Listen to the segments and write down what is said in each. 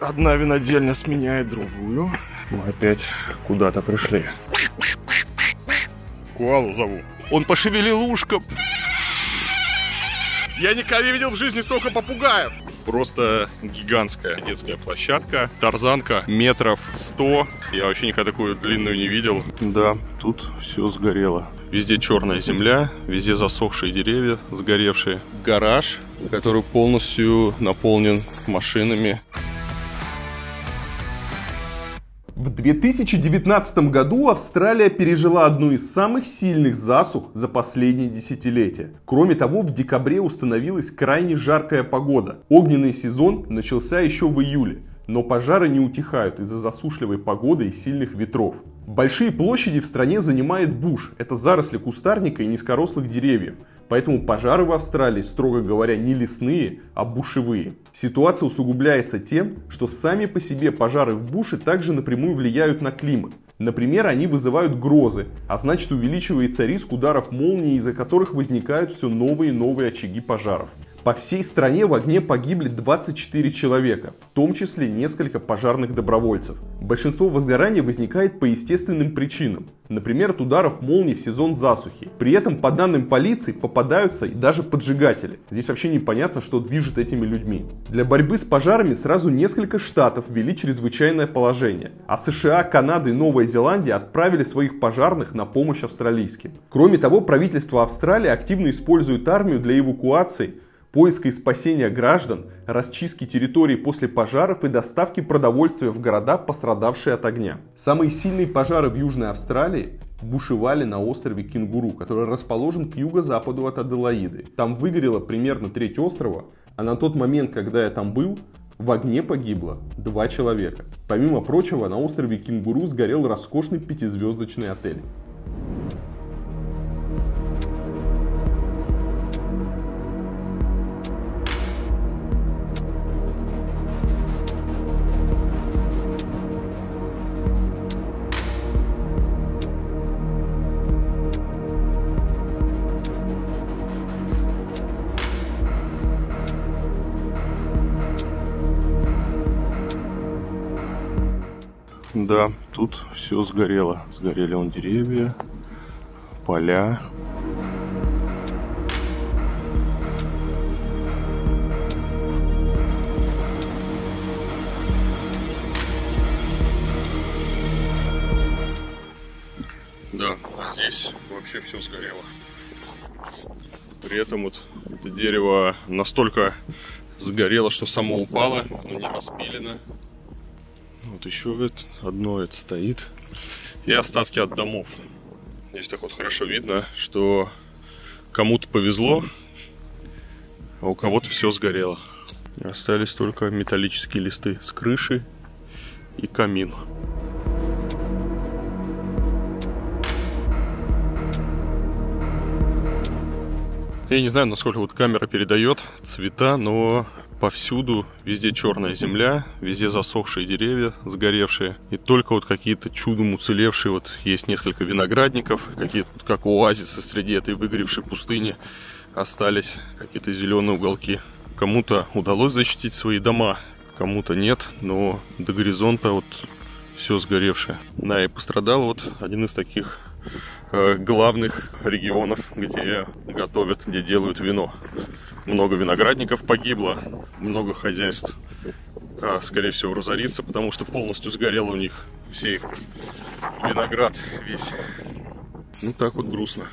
Одна винодельня сменяет другую. Мы опять куда-то пришли. Куалу зову. Он пошевелил ушком. Я никогда не видел в жизни столько попугаев. Просто гигантская детская площадка. Тарзанка метров 100. Я вообще никогда такую длинную не видел. Да, тут все сгорело. Везде черная земля, везде засохшие деревья, сгоревшие. Гараж, который полностью наполнен машинами. В 2019 году Австралия пережила одну из самых сильных засух за последние десятилетия. Кроме того, в декабре установилась крайне жаркая погода. Огненный сезон начался еще в июле, но пожары не утихают из-за засушливой погоды и сильных ветров. Большие площади в стране занимает буш. Это заросли кустарника и низкорослых деревьев. Поэтому пожары в Австралии, строго говоря, не лесные, а бушевые. Ситуация усугубляется тем, что сами по себе пожары в буше также напрямую влияют на климат. Например, они вызывают грозы, а значит увеличивается риск ударов молнии, из-за которых возникают все новые и новые очаги пожаров. По всей стране в огне погибли 24 человека, в том числе несколько пожарных добровольцев. Большинство возгораний возникает по естественным причинам, например, от ударов молний в сезон засухи. При этом, по данным полиции, попадаются и даже поджигатели. Здесь вообще непонятно, что движет этими людьми. Для борьбы с пожарами сразу несколько штатов ввели чрезвычайное положение, а США, Канада и Новая Зеландия отправили своих пожарных на помощь австралийским. Кроме того, правительство Австралии активно использует армию для эвакуации поиска и спасения граждан, расчистки территорий после пожаров и доставки продовольствия в города, пострадавшие от огня. Самые сильные пожары в Южной Австралии бушевали на острове Кенгуру, который расположен к юго-западу от Аделаиды. Там выгорело примерно треть острова, а на тот момент, когда я там был, в огне погибло два человека. Помимо прочего, на острове Кенгуру сгорел роскошный пятизвездочный отель. Да, тут все сгорело. Сгорели он деревья, поля. Да, здесь вообще все сгорело. При этом вот это дерево настолько сгорело, что само упало, оно не распилено. Вот еще это, одно это стоит. И остатки от домов. Здесь так вот хорошо видно, что кому-то повезло, а у кого-то все сгорело. Остались только металлические листы с крыши и камин. Я не знаю, насколько вот камера передает цвета, но повсюду, везде черная земля, везде засохшие деревья, сгоревшие. И только вот какие-то чудом уцелевшие, вот есть несколько виноградников, какие-то как оазисы среди этой выгоревшей пустыни остались, какие-то зеленые уголки. Кому-то удалось защитить свои дома, кому-то нет, но до горизонта вот все сгоревшее. Да, и пострадал вот один из таких Э, главных регионов, где готовят, где делают вино. Много виноградников погибло, много хозяйств, а, скорее всего, разорится, потому что полностью сгорел у них все их виноград весь. Ну так вот грустно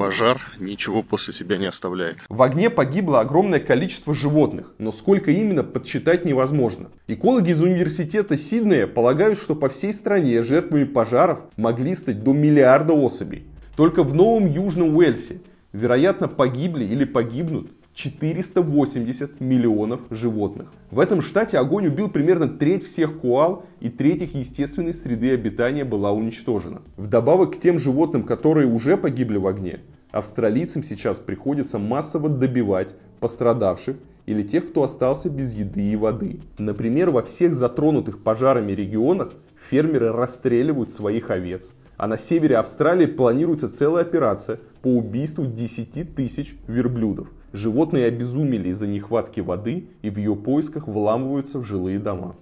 пожар ничего после себя не оставляет. В огне погибло огромное количество животных, но сколько именно подсчитать невозможно. Экологи из университета Сиднея полагают, что по всей стране жертвами пожаров могли стать до миллиарда особей. Только в Новом Южном Уэльсе, вероятно, погибли или погибнут 480 миллионов животных. В этом штате огонь убил примерно треть всех куал и треть их естественной среды обитания была уничтожена. Вдобавок к тем животным, которые уже погибли в огне, австралийцам сейчас приходится массово добивать пострадавших или тех, кто остался без еды и воды. Например, во всех затронутых пожарами регионах фермеры расстреливают своих овец, а на севере Австралии планируется целая операция по убийству 10 тысяч верблюдов. Животные обезумели из-за нехватки воды и в ее поисках вламываются в жилые дома.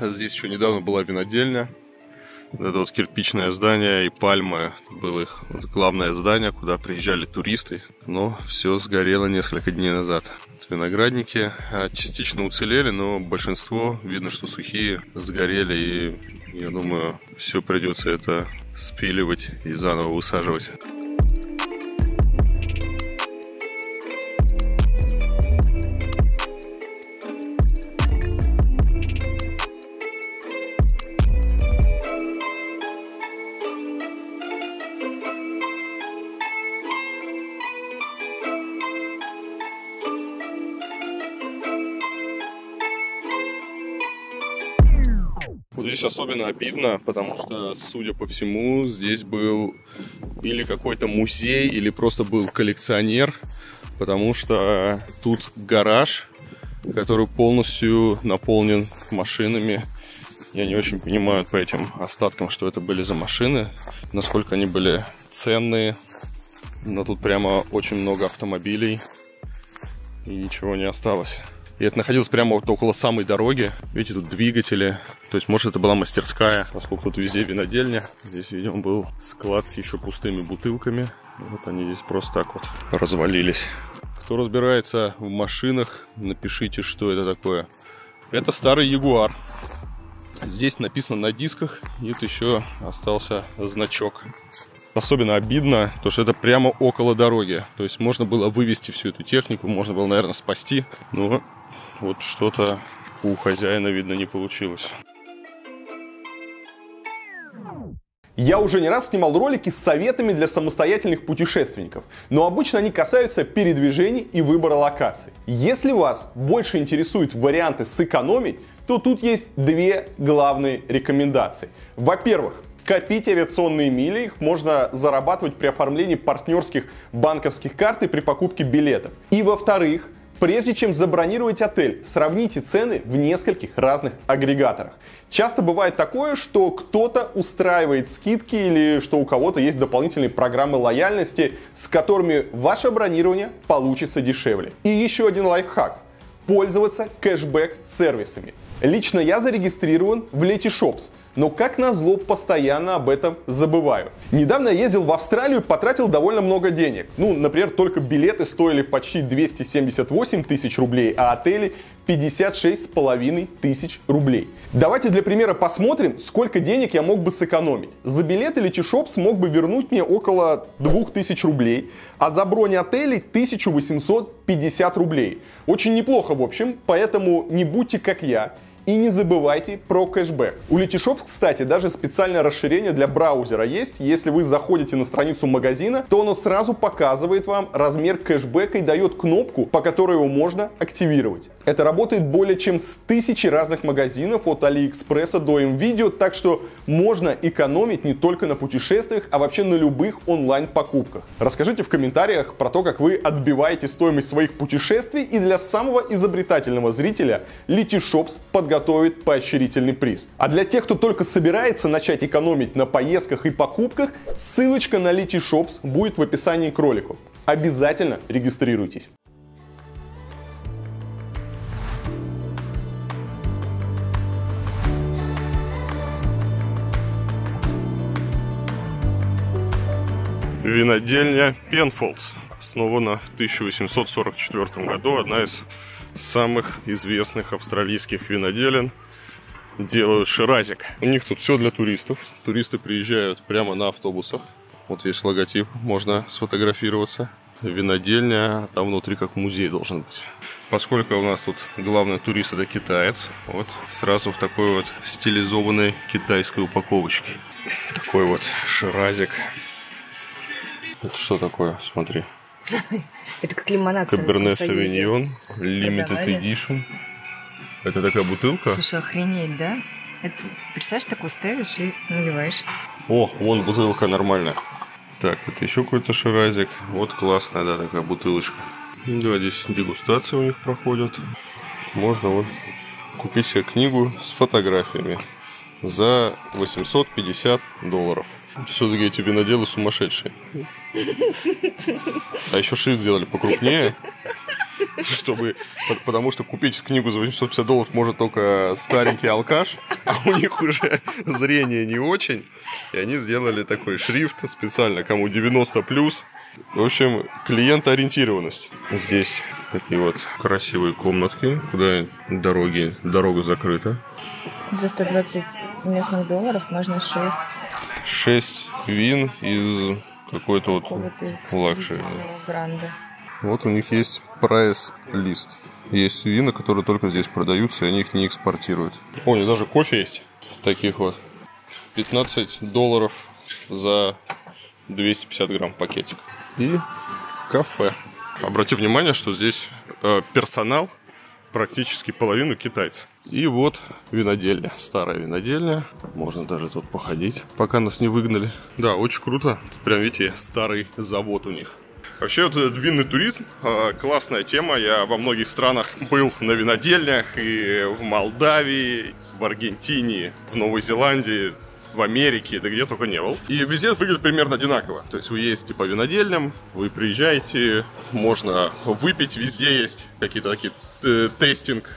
Здесь еще недавно была винодельня. Это вот кирпичное здание и пальмы было их главное здание, куда приезжали туристы. Но все сгорело несколько дней назад. Виноградники а, частично уцелели, но большинство, видно, что сухие, сгорели. И я думаю, все придется это спиливать и заново высаживать. Здесь особенно обидно, потому что, судя по всему, здесь был или какой-то музей, или просто был коллекционер, потому что тут гараж, который полностью наполнен машинами. Я не очень понимаю по этим остаткам, что это были за машины, насколько они были ценные. Но тут прямо очень много автомобилей и ничего не осталось. И это находилось прямо вот около самой дороги. Видите, тут двигатели. То есть, может, это была мастерская, поскольку тут везде винодельня. Здесь, видимо, был склад с еще пустыми бутылками. Вот они здесь просто так вот развалились. Кто разбирается в машинах, напишите, что это такое. Это старый Ягуар. Здесь написано на дисках, и тут еще остался значок. Особенно обидно, то что это прямо около дороги. То есть можно было вывести всю эту технику, можно было, наверное, спасти. Но вот что-то у хозяина, видно, не получилось. Я уже не раз снимал ролики с советами для самостоятельных путешественников, но обычно они касаются передвижений и выбора локаций. Если вас больше интересуют варианты сэкономить, то тут есть две главные рекомендации. Во-первых, копить авиационные мили, их можно зарабатывать при оформлении партнерских банковских карт и при покупке билетов. И во-вторых, Прежде чем забронировать отель, сравните цены в нескольких разных агрегаторах. Часто бывает такое, что кто-то устраивает скидки или что у кого-то есть дополнительные программы лояльности, с которыми ваше бронирование получится дешевле. И еще один лайфхак. Пользоваться кэшбэк-сервисами. Лично я зарегистрирован в Letyshops – но как назло постоянно об этом забываю. Недавно я ездил в Австралию и потратил довольно много денег. Ну, например, только билеты стоили почти 278 тысяч рублей, а отели 56 с половиной тысяч рублей. Давайте для примера посмотрим, сколько денег я мог бы сэкономить. За билеты Letyshops смог бы вернуть мне около 2000 рублей, а за бронь отелей 1850 рублей. Очень неплохо, в общем, поэтому не будьте как я и не забывайте про кэшбэк. У Letyshops, кстати, даже специальное расширение для браузера есть. Если вы заходите на страницу магазина, то оно сразу показывает вам размер кэшбэка и дает кнопку, по которой его можно активировать. Это работает более чем с тысячи разных магазинов, от Алиэкспресса до МВидео, так что можно экономить не только на путешествиях, а вообще на любых онлайн-покупках. Расскажите в комментариях про то, как вы отбиваете стоимость своих путешествий, и для самого изобретательного зрителя Letyshops подготовит подготовит поощрительный приз. А для тех, кто только собирается начать экономить на поездках и покупках, ссылочка на Liti Shops будет в описании к ролику. Обязательно регистрируйтесь. Винодельня Пенфолдс основана в 1844 году, одна из самых известных австралийских виноделин делают ширазик. У них тут все для туристов. Туристы приезжают прямо на автобусах. Вот есть логотип, можно сфотографироваться. Винодельня, там внутри как музей должен быть. Поскольку у нас тут главный турист это китаец, вот сразу в такой вот стилизованной китайской упаковочке. Такой вот ширазик. Это что такое? Смотри. Это как лимонад. Каберне Савиньон, Limited Edition. Это такая бутылка? Слушай, охренеть, да? Это, представляешь, такой ставишь и наливаешь. О, вон бутылка нормальная. Так, это еще какой-то ширазик. Вот классная, да, такая бутылочка. Да, здесь дегустации у них проходят. Можно вот купить себе книгу с фотографиями за 850 долларов. Все-таки эти виноделы сумасшедшие. А еще шрифт сделали покрупнее, чтобы, потому что купить книгу за 850 долларов может только старенький алкаш, а у них уже зрение не очень. И они сделали такой шрифт специально, кому 90 плюс. В общем, клиентоориентированность. Здесь такие вот красивые комнатки, куда дороги, дорога закрыта. За 120 местных долларов можно 6 Шесть вин из какой-то вот luxury. Вот у них есть прайс-лист. Есть вина, которые только здесь продаются, и они их не экспортируют. О, у них даже кофе есть. Таких вот. 15 долларов за 250 грамм пакетик. И кафе. Обрати внимание, что здесь э, персонал практически половину китайцы. И вот винодельня, старая винодельня. Можно даже тут походить, пока нас не выгнали. Да, очень круто. Тут прям, видите, старый завод у них. Вообще, вот этот винный туризм э, классная тема. Я во многих странах был на винодельнях и в Молдавии, в Аргентине, в Новой Зеландии, в Америке, да где только не был. И везде выглядит примерно одинаково. То есть вы ездите по винодельням, вы приезжаете, можно выпить, везде есть какие-то такие э, тестинг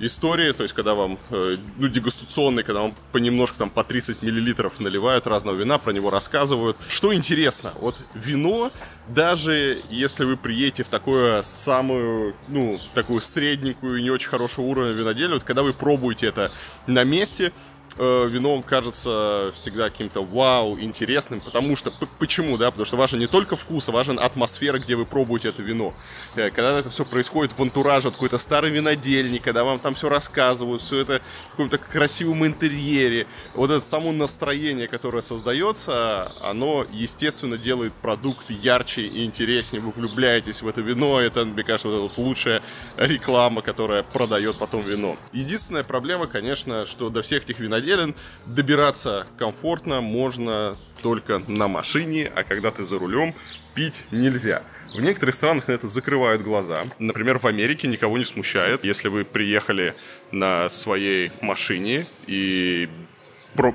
истории, то есть когда вам, э, ну, дегустационные, когда вам понемножку там по 30 миллилитров наливают разного вина, про него рассказывают. Что интересно, вот вино, даже если вы приедете в такую самую, ну, такую средненькую не очень хорошего уровня винодельню, вот когда вы пробуете это на месте, э, вино кажется всегда каким-то вау, интересным, потому что, почему, да, потому что важен не только вкус, а важен атмосфера, где вы пробуете это вино. Э, Когда это все происходит в антураже от какой-то старой винодельни, когда вам там все рассказывают, все это в каком-то красивом интерьере, вот это само настроение, которое создается, оно, естественно, делает продукт ярче и интереснее, вы влюбляетесь в это вино, это, мне кажется, вот вот лучшая реклама, которая продает потом вино. Единственная проблема, конечно, что до всех этих виноделен добираться комфортно можно только на машине, а когда ты за рулем, пить нельзя. В некоторых странах на это закрывают глаза. Например, в Америке никого не смущает, если вы приехали на своей машине и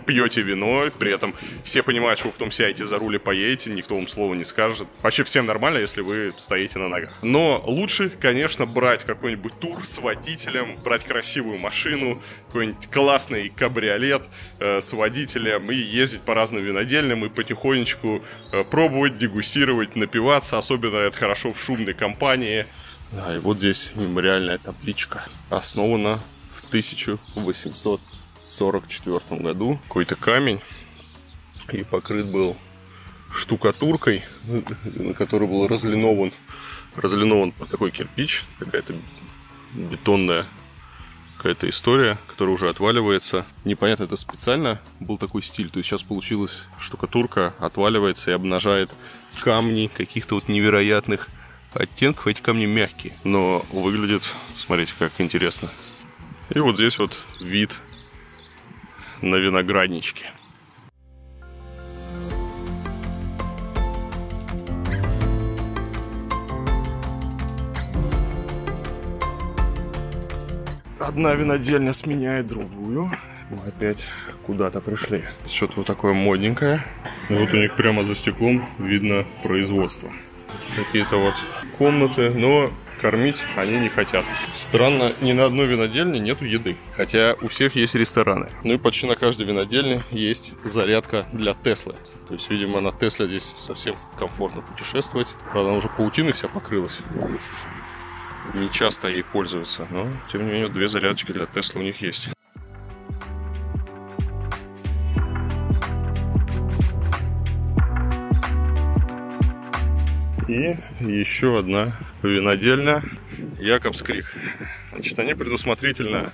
пьете вино, при этом все понимают, что вы потом сядете за руль и поедете, никто вам слова не скажет. Вообще всем нормально, если вы стоите на ногах. Но лучше, конечно, брать какой-нибудь тур с водителем, брать красивую машину, какой-нибудь классный кабриолет э, с водителем и ездить по разным винодельням и потихонечку э, пробовать, дегустировать, напиваться. Особенно это хорошо в шумной компании. Да, и вот здесь мемориальная табличка. Основана в 1800 1944 году какой-то камень и покрыт был штукатуркой, на которой был разлинован, разлинован такой кирпич, какая-то бетонная какая-то история, которая уже отваливается. Непонятно, это специально был такой стиль. То есть сейчас получилась штукатурка, отваливается и обнажает камни каких-то вот невероятных оттенков. Эти камни мягкие, но выглядит, смотрите, как интересно. И вот здесь вот вид на виноградничке. Одна винодельня сменяет другую. Мы опять куда-то пришли. Что-то вот такое модненькое. И вот у них прямо за стеклом видно производство. Какие-то вот комнаты, но кормить они не хотят. Странно, ни на одной винодельне нету еды. Хотя у всех есть рестораны. Ну и почти на каждой винодельне есть зарядка для Теслы. То есть, видимо, на Тесле здесь совсем комфортно путешествовать. Правда, она уже паутиной вся покрылась. Не часто ей пользуются, но, тем не менее, две зарядочки для Теслы у них есть. И еще одна винодельня Якобскрик. Значит, они предусмотрительно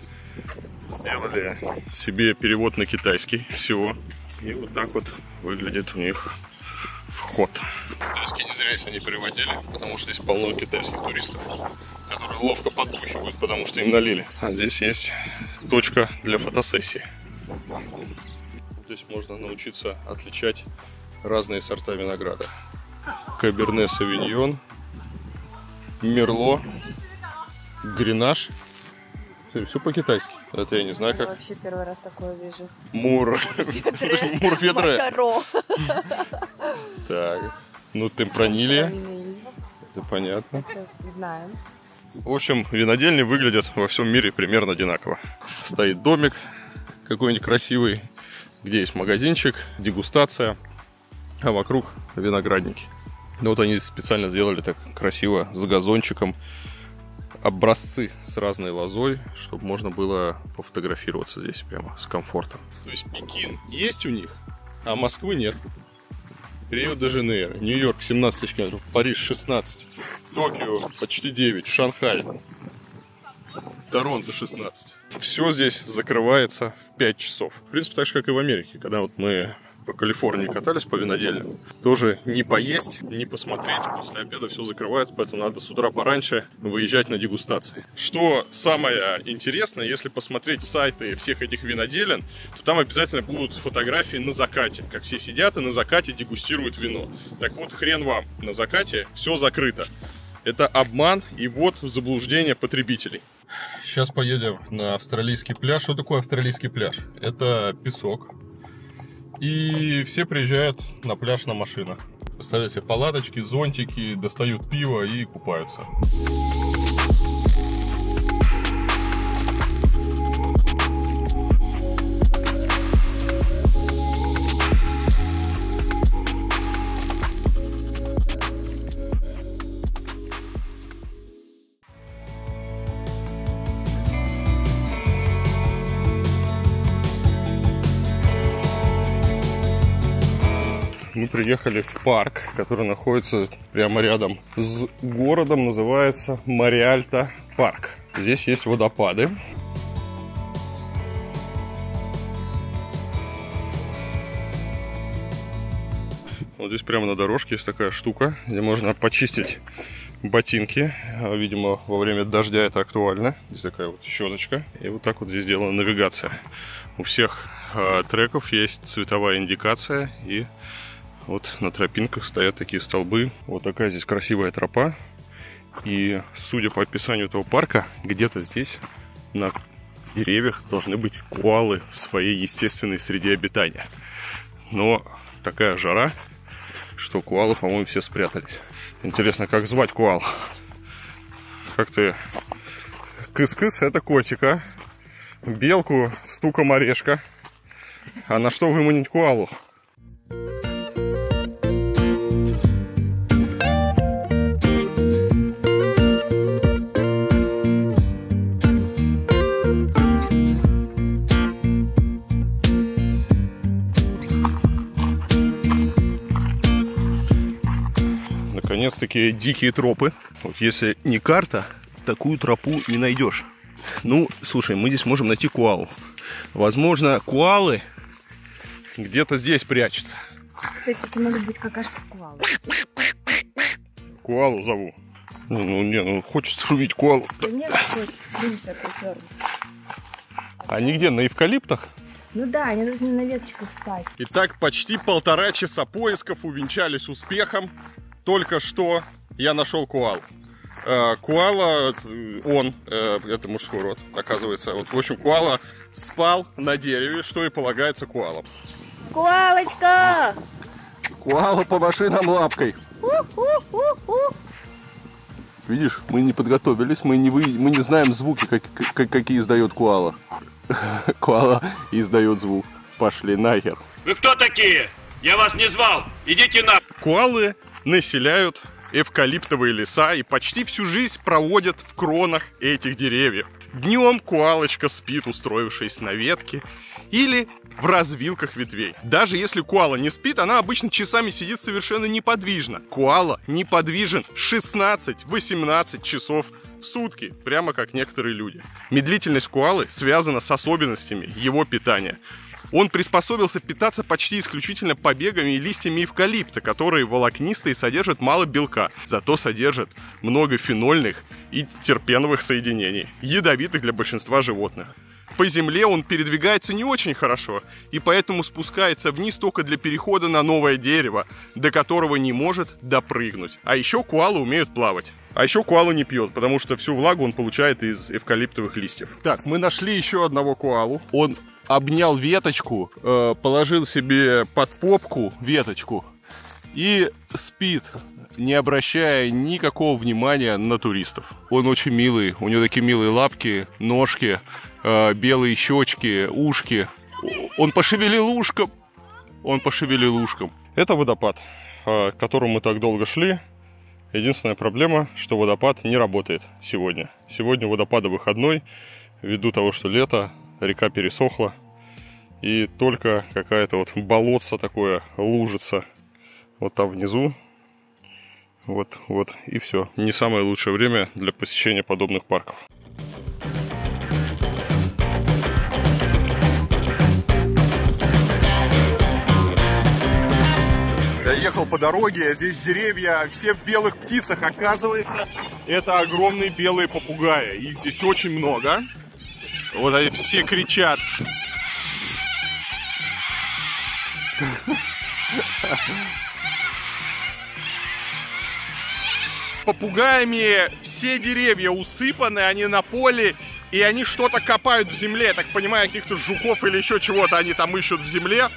сделали себе перевод на китайский всего. И вот так вот выглядит у них вход. Китайский не зря если они переводили, потому что здесь полно китайских туристов, которые ловко подбухивают, потому что им налили. А здесь есть точка для фотосессии. Здесь можно научиться отличать разные сорта винограда. Каберне Савиньон, Мерло, Гренаж ты, все по-китайски. Это я не знаю Я как. вообще первый раз такое вижу. Мур. Мурведре. Макаро. Так. Ну, темпранили. Правильно, Это понятно. Знаем. В общем, винодельни выглядят во всем мире примерно одинаково. Стоит домик какой-нибудь красивый, где есть магазинчик, дегустация, а вокруг виноградники. Ну вот они специально сделали так красиво с газончиком образцы с разной лозой, чтобы можно было пофотографироваться здесь прямо с комфортом. То есть Пекин есть у них, а Москвы нет. Рио-де-Жанейро, Нью-Йорк 17 тысяч километров, Париж 16, Токио почти 9, Шанхай, Торонто 16. Все здесь закрывается в 5 часов. В принципе, так же, как и в Америке. Когда вот мы по Калифорнии катались по винодельням, тоже не поесть, не посмотреть. После обеда все закрывается, поэтому надо с утра пораньше выезжать на дегустации. Что самое интересное, если посмотреть сайты всех этих виноделен, то там обязательно будут фотографии на закате. Как все сидят и на закате дегустируют вино. Так вот, хрен вам, на закате все закрыто. Это обман и вот заблуждение потребителей. Сейчас поедем на австралийский пляж. Что такое австралийский пляж? Это песок. И все приезжают на пляж на машинах. Ставят себе палаточки, зонтики, достают пиво и купаются. Приехали в парк, который находится прямо рядом с городом, называется Мариальта парк. Здесь есть водопады. Вот здесь прямо на дорожке есть такая штука, где можно почистить ботинки. А, Видимо, во время дождя это актуально. Здесь такая вот щеточка. И вот так вот здесь сделана навигация. У всех э, треков есть цветовая индикация. И вот на тропинках стоят такие столбы. Вот такая здесь красивая тропа. И судя по описанию этого парка, где-то здесь на деревьях должны быть коалы в своей естественной среде обитания. Но такая жара, что коалы, по-моему, все спрятались. Интересно, как звать коал? Как ты? Кыс-кыс это котика. Белку стуком орешка. А на что выманить коалу? Наконец-таки дикие тропы. Вот если не карта, такую тропу не найдешь. Ну, слушай, мы здесь можем найти куалу. Возможно, куалы где-то здесь прячутся. Это могут быть какашки куалы. Куалу зову. Ну, ну, не, ну хочется увидеть куалу. Да нет, что, видишь, я припёрла. Они где, на эвкалиптах? Ну да, они должны на веточках стать. Итак, почти полтора часа поисков увенчались успехом. Только что я нашел куал. Э, Куала, э, он, э, это мужской род, оказывается. Вот, в общем, куала спал на дереве, что и полагается куалам. Куалочка! Куала по машинам лапкой. Видишь, мы не подготовились, мы не, вы, мы не знаем звуки, как, как- какие издает куала. Куала издает звук. Пошли нахер. Вы кто такие? Я вас не звал. Идите на... Куалы населяют эвкалиптовые леса и почти всю жизнь проводят в кронах этих деревьев. Днем куалочка спит, устроившись на ветке, или в развилках ветвей. Даже если куала не спит, она обычно часами сидит совершенно неподвижно. Куала неподвижен 16-18 часов в сутки, прямо как некоторые люди. Медлительность куалы связана с особенностями его питания. Он приспособился питаться почти исключительно побегами и листьями эвкалипта, которые волокнистые и содержат мало белка, зато содержат много фенольных и терпеновых соединений, ядовитых для большинства животных. По земле он передвигается не очень хорошо, и поэтому спускается вниз только для перехода на новое дерево, до которого не может допрыгнуть. А еще куалы умеют плавать. А еще коала не пьет, потому что всю влагу он получает из эвкалиптовых листьев. Так, мы нашли еще одного коалу. Он обнял веточку, э, положил себе под попку веточку и спит, не обращая никакого внимания на туристов. Он очень милый, у него такие милые лапки, ножки, э, белые щечки, ушки. Он пошевелил ушком, он пошевелил ушком. Это водопад, э, к которому мы так долго шли. Единственная проблема, что водопад не работает сегодня. Сегодня водопада выходной, ввиду того, что лето, река пересохла, и только какая-то вот болотца такое лужица вот там внизу. Вот, вот, и все. Не самое лучшее время для посещения подобных парков. Я ехал по дороге, а здесь деревья, все в белых птицах. Оказывается, это огромные белые попугаи. Их здесь очень много. Вот они все кричат. Попугаями все деревья усыпаны, они на поле, и они что-то копают в земле. Я так понимаю, каких-то жуков или еще чего-то они там ищут в земле.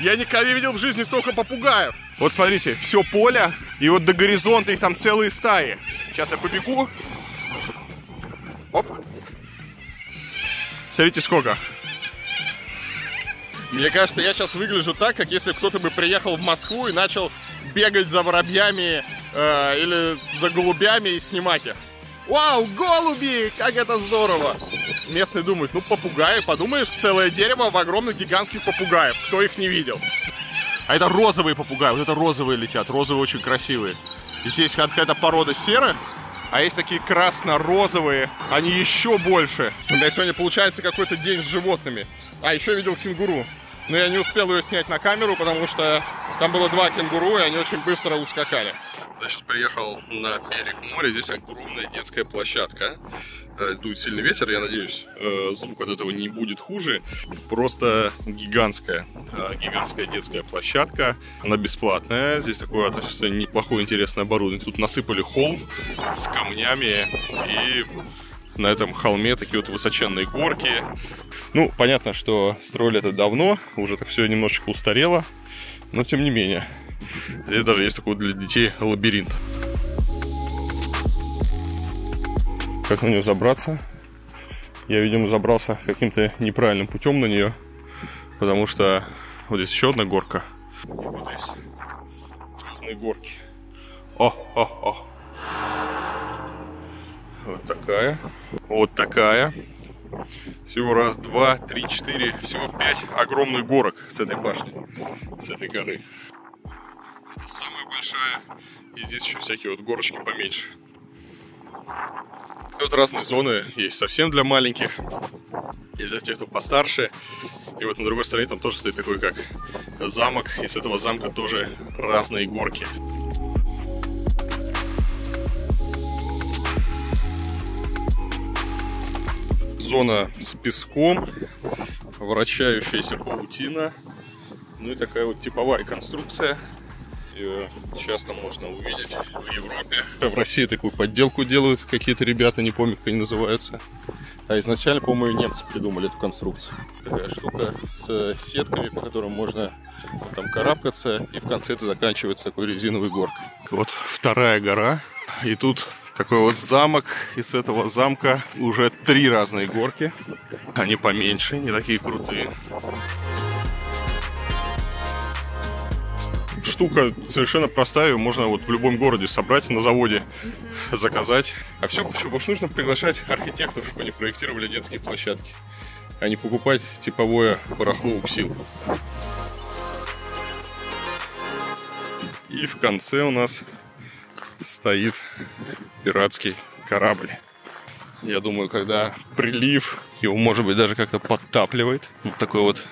Я никогда не видел в жизни столько попугаев. Вот смотрите, все поле, и вот до горизонта их там целые стаи. Сейчас я побегу. Оп. Смотрите, сколько. Мне кажется, я сейчас выгляжу так, как если кто-то бы приехал в Москву и начал бегать за воробьями э, или за голубями и снимать их. Вау, голуби! Как это здорово! Местные думают, ну попугаи, подумаешь, целое дерево в огромных гигантских попугаев. Кто их не видел? А это розовые попугаи, вот это розовые летят, розовые очень красивые. Здесь какая-то порода серых, а есть такие красно-розовые, они еще больше. У меня сегодня получается какой-то день с животными. А, еще видел кенгуру. Но я не успел ее снять на камеру, потому что там было два кенгуру, и они очень быстро ускакали. Значит, приехал на берег моря, здесь огромная детская площадка. Э, Дует сильный ветер, я надеюсь, э, звук от этого не будет хуже. Просто гигантская, э, гигантская детская площадка. Она бесплатная, здесь такое относительно неплохое интересное оборудование. Тут насыпали холм с камнями и на этом холме такие вот высоченные горки. Ну, понятно, что строили это давно, уже это все немножечко устарело, но тем не менее. Здесь даже есть такой для детей лабиринт. Как на нее забраться? Я, видимо, забрался каким-то неправильным путем на нее, потому что вот здесь еще одна горка. Разные горки. О, о, о. Вот такая. Вот такая. Всего раз, два, три, четыре, всего пять огромных горок с этой башни, с этой горы. Самая большая. И здесь еще всякие вот горочки поменьше. Тут разные зоны есть совсем для маленьких и для тех, кто постарше. И вот на другой стороне там тоже стоит такой как замок, и с этого замка тоже разные горки. Зона с песком, вращающаяся паутина, ну и такая вот типовая конструкция. Ее часто можно увидеть в Европе. В России такую подделку делают какие-то ребята, не помню, как они называются. А изначально, по-моему, немцы придумали эту конструкцию. Такая штука с сетками, по которым можно там карабкаться, и в конце это заканчивается такой резиновой горкой. Вот вторая гора, и тут такой вот замок, и с этого замка уже три разные горки. Они поменьше, не такие крутые. Штука совершенно простая, ее можно вот в любом городе собрать на заводе, заказать. А все почему? Потому что нужно приглашать архитекторов, чтобы они проектировали детские площадки, а не покупать типовое барахло уксил. И в конце у нас стоит пиратский корабль. Я думаю, когда прилив, его может быть даже как-то подтапливает. Вот такой вот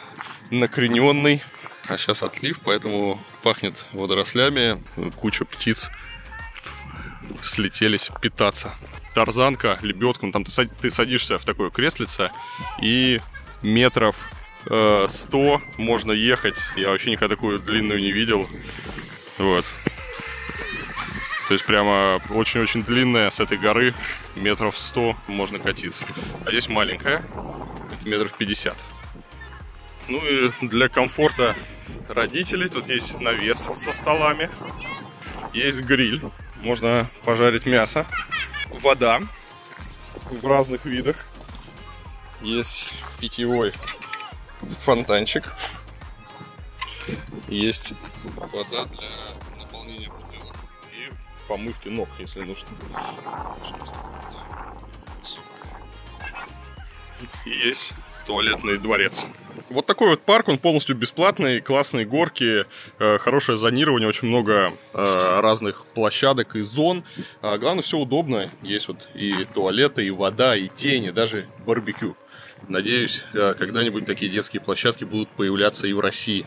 накрененный. А сейчас отлив, поэтому пахнет водорослями. Куча птиц слетелись питаться. Тарзанка, лебедка, ну, там ты, ты садишься в такое креслице и метров э, 100 можно ехать. Я вообще никогда такую длинную не видел. Вот. То есть прямо очень-очень длинная с этой горы, метров 100 можно катиться. А здесь маленькая, метров 50. Ну и для комфорта родителей тут есть навес со столами, есть гриль, можно пожарить мясо, вода в разных видах, есть питьевой фонтанчик, есть вода для наполнения бутылок и помывки ног, если нужно. И есть туалетный дворец. Вот такой вот парк, он полностью бесплатный, классные горки, э, хорошее зонирование, очень много э, разных площадок и зон. А главное, все удобно. Есть вот и туалеты, и вода, и тени, даже барбекю. Надеюсь, э, когда-нибудь такие детские площадки будут появляться и в России.